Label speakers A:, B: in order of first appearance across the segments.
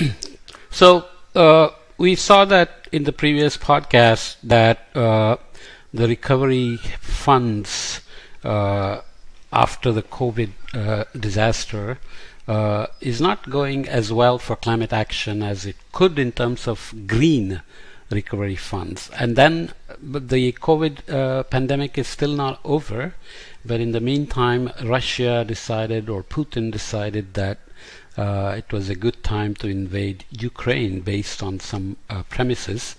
A: so uh, we saw that in the previous podcast that uh, the recovery funds uh, after the COVID uh, disaster uh, is not going as well for climate action as it could in terms of green recovery funds. And then the COVID uh, pandemic is still not over, but in the meantime, Russia decided or Putin decided that uh, it was a good time to invade Ukraine based on some uh, premises.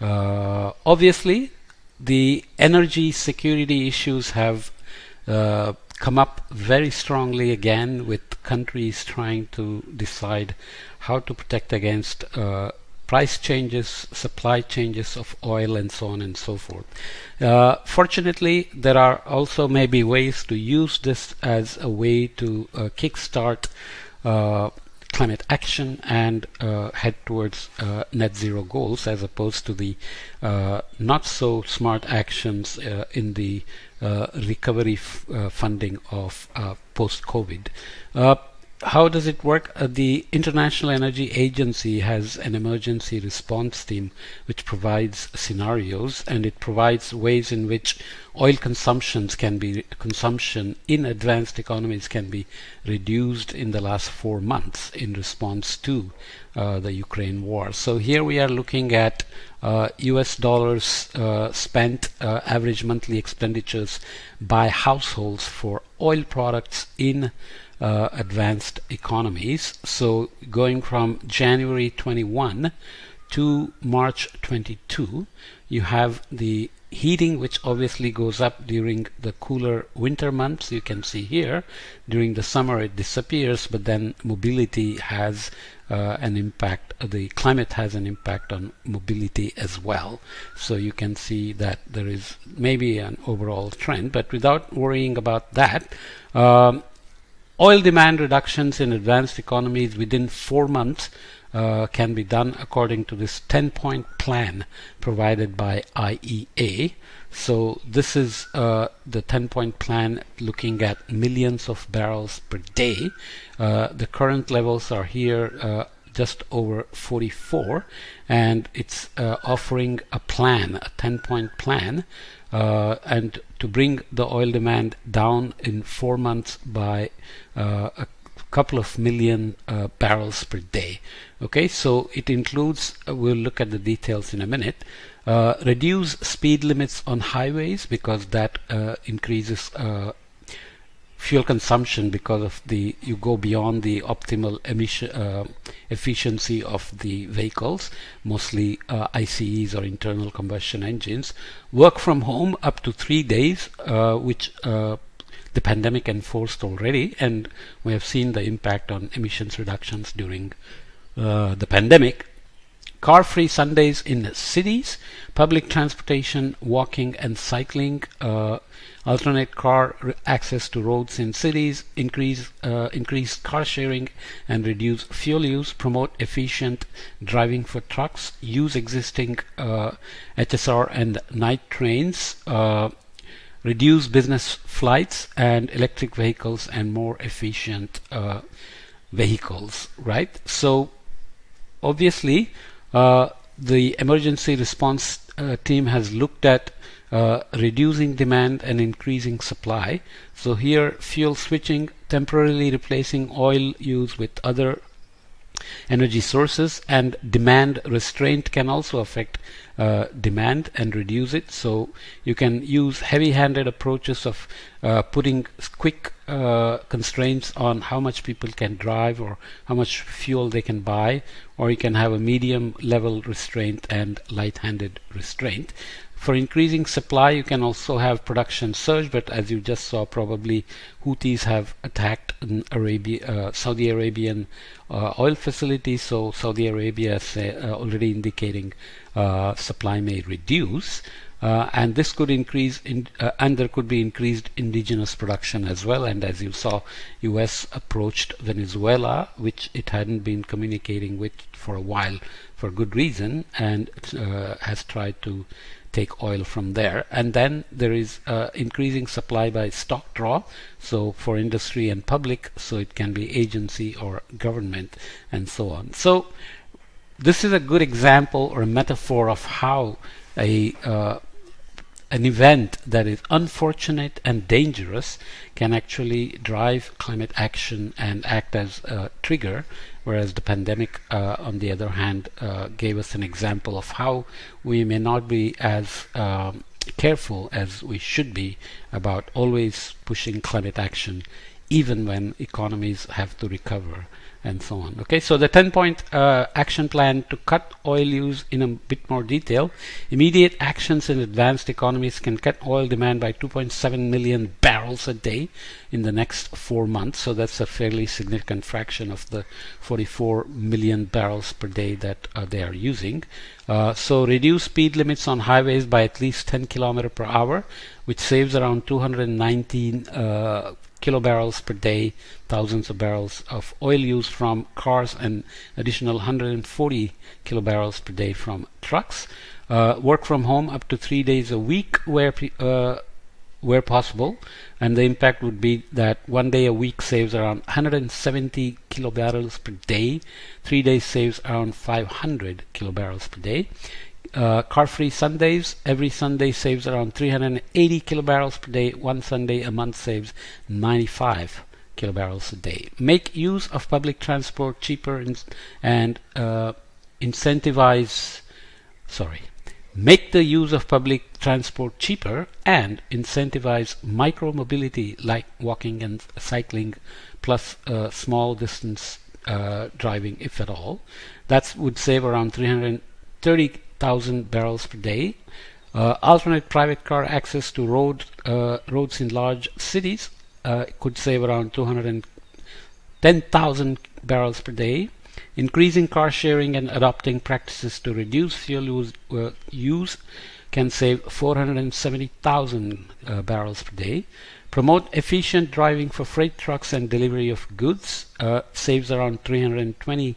A: Uh, obviously, the energy security issues have uh, come up very strongly again with countries trying to decide how to protect against uh, price changes, supply changes of oil, and so on and so forth. Uh, fortunately, there are also maybe ways to use this as a way to uh, kickstart uh, climate action and uh, head towards uh, net zero goals as opposed to the uh, not so smart actions in the recovery funding of post COVID how does it work? Uh, the International Energy Agency has an emergency response team which provides scenarios and it provides ways in which oil consumptions can be consumption in advanced economies can be reduced in the last four months in response to uh, the Ukraine war. So here we are looking at uh, US dollars uh, spent uh, average monthly expenditures by households for oil products in uh, advanced economies. So going from January 21 to March 22, you have the heating which obviously goes up during the cooler winter months you can see here during the summer it disappears but then mobility has uh, an impact the climate has an impact on mobility as well so you can see that there is maybe an overall trend but without worrying about that um, Oil demand reductions in advanced economies within four months uh, can be done according to this 10 point plan provided by IEA. So this is uh, the 10 point plan looking at millions of barrels per day. Uh, the current levels are here uh, just over 44 and it's uh, offering a plan, a 10 point plan uh, and to bring the oil demand down in four months by uh, a couple of million uh, barrels per day. Okay, so it includes, uh, we'll look at the details in a minute, uh, reduce speed limits on highways because that uh, increases fuel consumption because of the you go beyond the optimal emission uh, efficiency of the vehicles mostly uh, ICEs or internal combustion engines. Work from home up to three days uh, which uh, the pandemic enforced already and we have seen the impact on emissions reductions during uh, the pandemic car-free Sundays in cities, public transportation, walking and cycling, uh, alternate car access to roads in cities, increase uh, increase car sharing and reduce fuel use, promote efficient driving for trucks, use existing uh, HSR and night trains, uh, reduce business flights and electric vehicles and more efficient uh, vehicles, right? So obviously uh, the emergency response uh, team has looked at uh, reducing demand and increasing supply. So here fuel switching, temporarily replacing oil use with other energy sources and demand restraint can also affect uh, demand and reduce it. So you can use heavy-handed approaches of uh, putting quick uh, constraints on how much people can drive or how much fuel they can buy or you can have a medium level restraint and light-handed restraint for increasing supply, you can also have production surge, but as you just saw, probably Houthis have attacked Arabia, uh, Saudi Arabian uh, oil facilities, so Saudi Arabia is uh, already indicating uh, supply may reduce. Uh, and this could increase in, uh, and there could be increased indigenous production as well and as you saw US approached Venezuela which it hadn't been communicating with for a while for good reason and has tried to take oil from there. And then there is uh, increasing supply by stock draw, so for industry and public, so it can be agency or government and so on. So this is a good example or a metaphor of how a uh, an event that is unfortunate and dangerous can actually drive climate action and act as a trigger whereas the pandemic uh, on the other hand uh, gave us an example of how we may not be as um, careful as we should be about always pushing climate action even when economies have to recover and so on. Okay, so the 10 point uh, action plan to cut oil use in a bit more detail. Immediate actions in advanced economies can cut oil demand by 2.7 million barrels a day in the next four months. So that's a fairly significant fraction of the 44 million barrels per day that uh, they are using. Uh, so reduce speed limits on highways by at least 10 kilometer per hour, which saves around 219 uh, kilobarrels per day, thousands of barrels of oil used from cars and additional 140 kilobarrels per day from trucks. Uh, work from home up to three days a week where uh, where possible. And the impact would be that one day a week saves around 170 kilobarrels per day. Three days saves around 500 kilobarrels per day uh, car-free Sundays. Every Sunday saves around 380 kilobarrels per day. One Sunday a month saves 95 kilobarrels a day. Make use of public transport cheaper and uh, incentivize. Sorry. Make the use of public transport cheaper and incentivize micro-mobility like walking and cycling plus uh, small distance uh, driving if at all. That would save around 330 thousand barrels per day. Uh, alternate private car access to road uh, roads in large cities uh, could save around 210,000 barrels per day. Increasing car sharing and adopting practices to reduce fuel use, uh, use can save 470,000 uh, barrels per day. Promote efficient driving for freight trucks and delivery of goods uh, saves around 320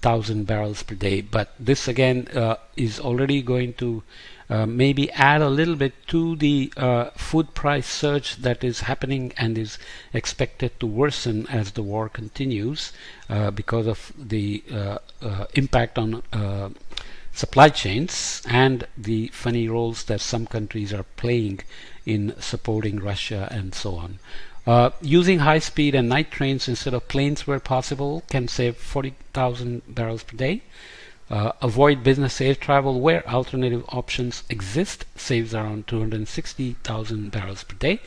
A: thousand barrels per day. But this again uh, is already going to uh, maybe add a little bit to the uh, food price surge that is happening and is expected to worsen as the war continues uh, because of the uh, uh, impact on supply chains and the funny roles that some countries are playing in supporting Russia and so on. Uh, using high speed and night trains instead of planes where possible can save 40,000 barrels per day. Uh, avoid business air travel where alternative options exist, saves around 260,000 barrels per day.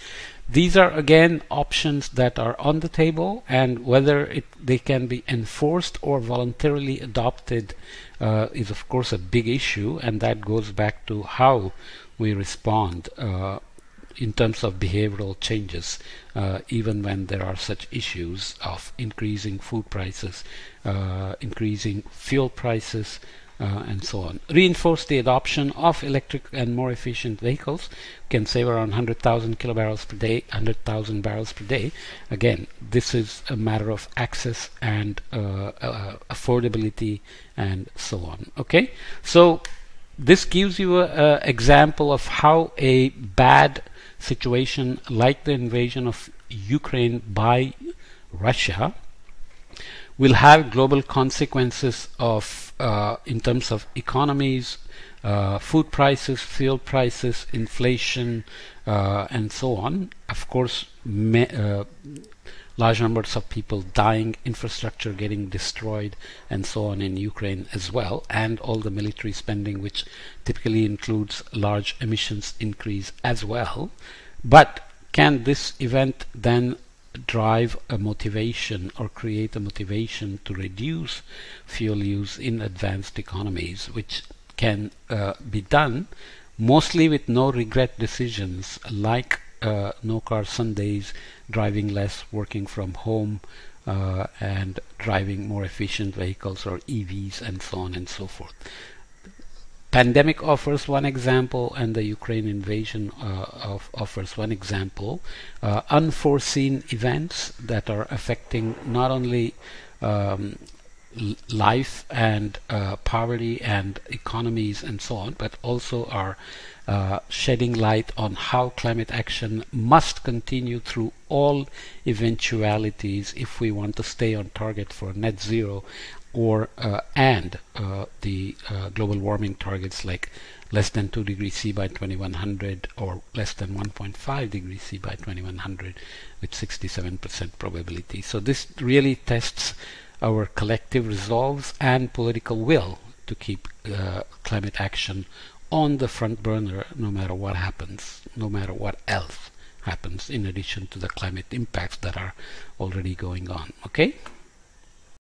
A: These are again options that are on the table, and whether it, they can be enforced or voluntarily adopted uh, is, of course, a big issue, and that goes back to how we respond uh, in terms of behavioral changes, uh, even when there are such issues of increasing food prices, uh, increasing fuel prices, uh, and so on. Reinforce the adoption of electric and more efficient vehicles. Can save around 100,000 kilobarrels per day, 100,000 barrels per day. Again, this is a matter of access and uh, uh, affordability and so on. Okay, so this gives you an example of how a bad situation like the invasion of Ukraine by Russia will have global consequences of uh, in terms of economies, uh, food prices, fuel prices, inflation, uh, and so on. Of course, uh, large numbers of people dying, infrastructure getting destroyed, and so on in Ukraine as well, and all the military spending, which typically includes large emissions increase as well. But can this event then drive a motivation or create a motivation to reduce fuel use in advanced economies, which can uh, be done mostly with no regret decisions like uh, no car Sundays, driving less, working from home, uh, and driving more efficient vehicles or EVs and so on and so forth. Pandemic offers one example and the Ukraine invasion uh, of, offers one example. Uh, unforeseen events that are affecting not only um, life and uh, poverty and economies and so on, but also are uh, shedding light on how climate action must continue through all eventualities if we want to stay on target for net zero or uh, and uh, the uh, global warming targets like less than 2 degrees C by 2100 or less than 1.5 degrees C by 2100 with 67% probability. So this really tests our collective resolves and political will to keep uh, climate action on the front burner no matter what happens, no matter what else happens in addition to the climate impacts that are already going on. Okay?